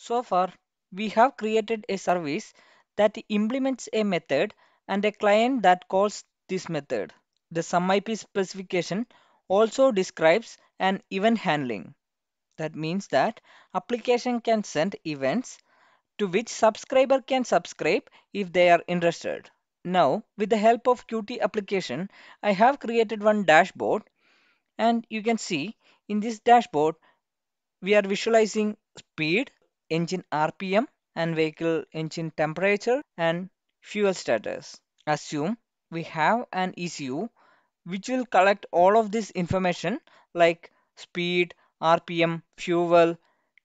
So far, we have created a service that implements a method and a client that calls this method. The SOME/IP specification also describes an event handling. That means that application can send events to which subscriber can subscribe if they are interested. Now, with the help of Qt application, I have created one dashboard and you can see in this dashboard, we are visualizing speed, engine RPM and vehicle engine temperature and fuel status. Assume we have an ECU which will collect all of this information like speed, RPM, fuel,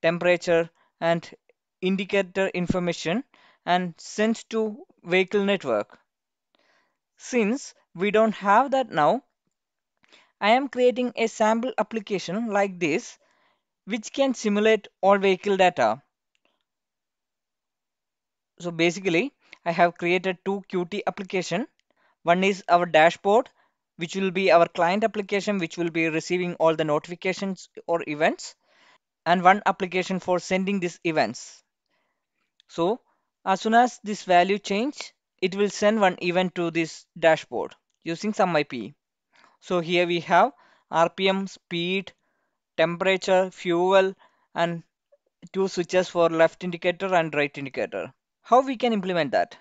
temperature and indicator information and sends to vehicle network. Since we don't have that now, I am creating a sample application like this which can simulate all vehicle data. So basically, I have created two Qt application. One is our dashboard, which will be our client application, which will be receiving all the notifications or events, and one application for sending these events. So as soon as this value change, it will send one event to this dashboard using SOME/IP So here we have RPM, speed, temperature, fuel, and two switches for left indicator and right indicator. How we can implement that?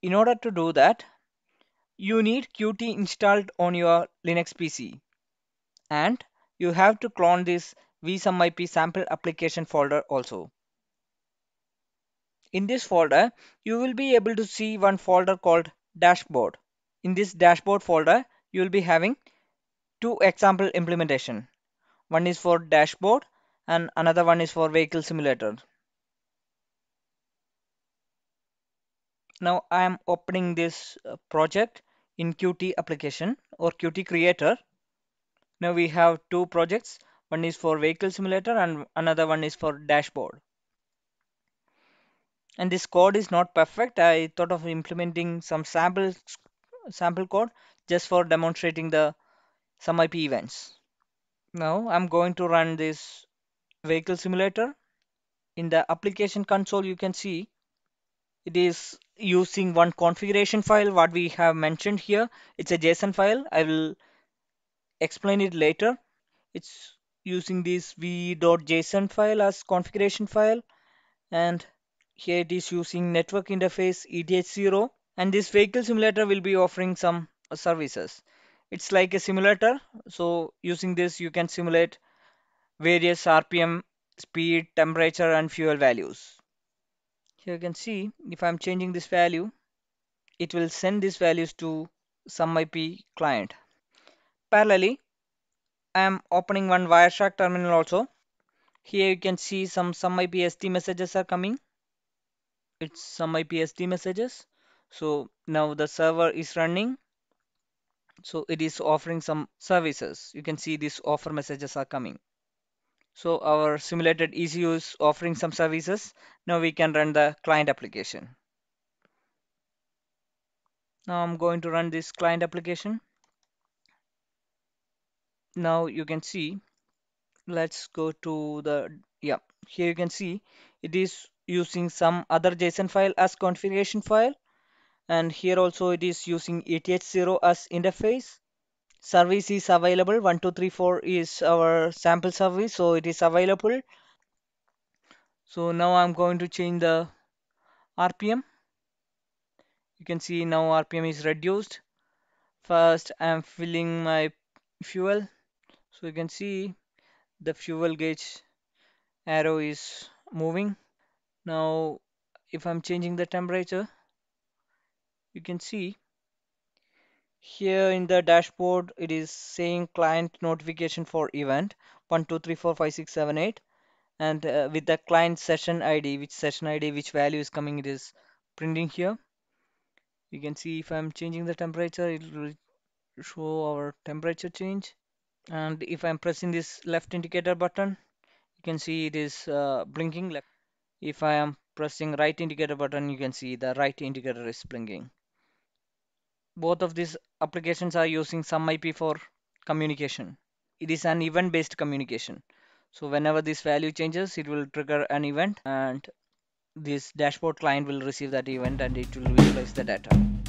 In order to do that, you need Qt installed on your Linux PC and you have to clone this vsomeip sample application folder also. In this folder, you will be able to see one folder called dashboard. In this dashboard folder, you will be having two example implementation. One is for dashboard and another one is for vehicle simulator. Now I am opening this uh, project in Qt application or Qt creator. Now we have two projects. One is for vehicle simulator and another one is for dashboard. And this code is not perfect. I thought of implementing some sample sample code just for demonstrating the SOME/IP events. Now I'm going to run this vehicle simulator. In the application console, you can see it is using one configuration file what we have mentioned here. It's a json file. I will explain it later. It's using this v.json file as configuration file. And here it is using network interface eth0 and this vehicle simulator will be offering some services. It's like a simulator. So using this you can simulate various rpm speed temperature and fuel values here you can see if I'm changing this value, it will send these values to SOME/IP client. Parallelly, I am opening one Wireshark terminal also. Here you can see some SOME/IP SD messages are coming. It's SOME/IP SD messages. So now the server is running. So it is offering some services. You can see these offer messages are coming. So our simulated ECU is offering some services. Now we can run the client application. Now I'm going to run this client application. Now you can see, let's go to the, yeah, here you can see it is using some other JSON file as configuration file. And here also it is using ETH0 as interface service is available. 1234 is our sample service so it is available. So now I'm going to change the RPM you can see now RPM is reduced. First I'm filling my fuel. So you can see the fuel gauge arrow is moving. Now if I'm changing the temperature you can see here in the dashboard, it is saying client notification for event 12345678 and uh, with the client session ID, which session ID, which value is coming, it is printing here. You can see if I'm changing the temperature, it will show our temperature change. And if I'm pressing this left indicator button, you can see it is uh, blinking. If I am pressing right indicator button, you can see the right indicator is blinking both of these applications are using SOME/IP for communication. It is an event-based communication. So whenever this value changes, it will trigger an event and this dashboard client will receive that event and it will visualize the data.